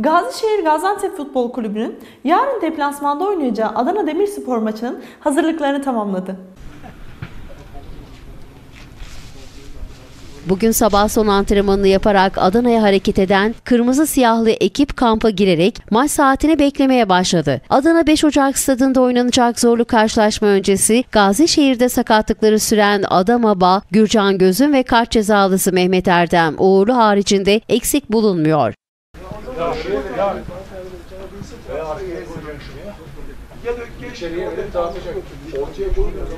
Gazişehir Gaziantep Futbol Kulübü'nün yarın deplasmanda oynayacağı Adana Demirspor maçının hazırlıklarını tamamladı. Bugün sabah son antrenmanını yaparak Adana'ya hareket eden kırmızı siyahlı ekip kampa girerek maç saatini beklemeye başladı. Adana 5 Ocak stadında oynanacak zorlu karşılaşma öncesi Gazişehir'de sakatlıkları süren Adamaba, Gürcan Gözün ve kart cezalısı Mehmet Erdem Uğurlu haricinde eksik bulunmuyor. Ya da içeriye dağıtacak. Ortaya koyuyoruz.